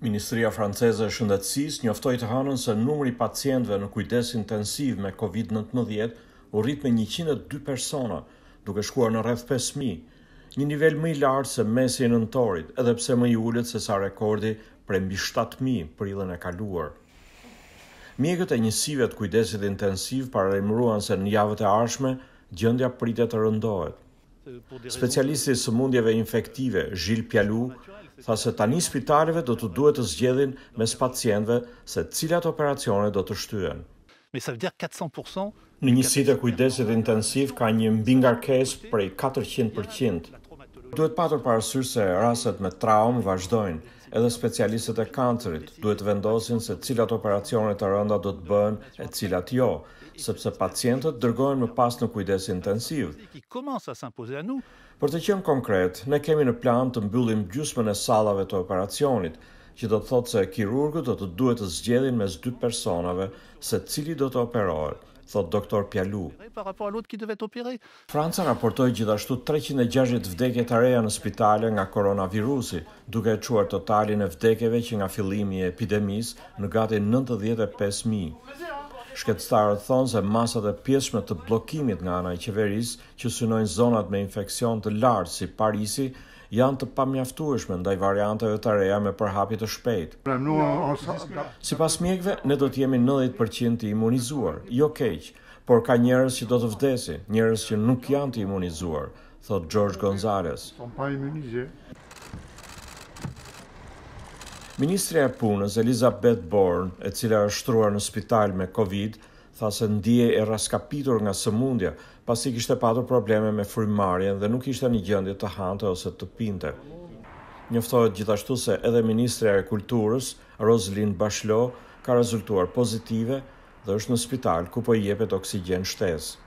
Ministria franceze e Shëndetësisë njoftoi të hënën se numri i pacientëve në kujdes intensiv me Covid nëntëmbëdhjetë u rrit me njëqind e dy persona, duke shkuar në rreth pesë mijë, një nivel më i lartë se mesi i nëntorit, edhe pse më i ulët se sa rekordi prej mbi shtatë mijë prillin e kaluar. Mjekët e njësive të kujdesit intensiv paralajmëruan se në javët e ardhshme gjendja pritet të rëndohet. Specialisti i sëmundjeve infektive, Gilles Pialoux, tha se tani spitaleve do të duhet të zgjedhin mes pacientëve se cilat operacione do të shtyhen. Në njësitë e kujdesit intensiv ka një mbingarkesë prej katërqind për qind. Duhet patur parasysh se rastet me traumë vazhdojnë Edhe specialistët e kancerit duhet të vendosin se cilat operacione të rënda do të bëhen e cilat jo, sepse pacientët dërgohen më pas në kujdes intensiv. Për të qenë konkret, ne kemi në plan të mbyllim gjysmën e sallave të operacionit, që do të thotë se kirurgët do të duhet të zgjedhin mes dy personave se cili do të operohet, thotë doktor Pialoux. Franca raportoi gjithashtu treqind e gjashtëdhjetë vdekje të reja në spitale nga koronavirusi, duke e çuar totalin e vdekjeve që nga fillimi i epidemisë në gati nëntëdhjetë e pesë mijë. Shkencëtarët thonë se masat e pjesshme të bllokimit nga ana e qeverisë që synojnë zonat me infeksion të lartë si Parisi janë të pamjaftueshme ndaj varianteve të reja me përhapje të shpejtë. Sipas mjekëve, ne do të jemi nëntëdhjetë për qind të imunizuar. Jo keq, Por ka njerëz që do të vdesin, njerëz që nuk janë të imunizuar, thotë George Gonzalez. Ministrja e Punës, Elisabeth Borne, e cila është shtruar në spital me Covid, tha se ndihej e rraskapitur nga sëmundja, pasi kishte patur probleme me frymëmarrjen dhe nuk ishte në gjendje të hante ose të pinte. Njoftohet gjithashtu se edhe ministrja e Kulturës, Roselyne Bachelot, ka rezultuar pozitive dhe është në spital ku po i jepet oksigjen shtesë.